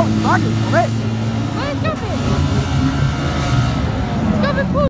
out, bloody, of it.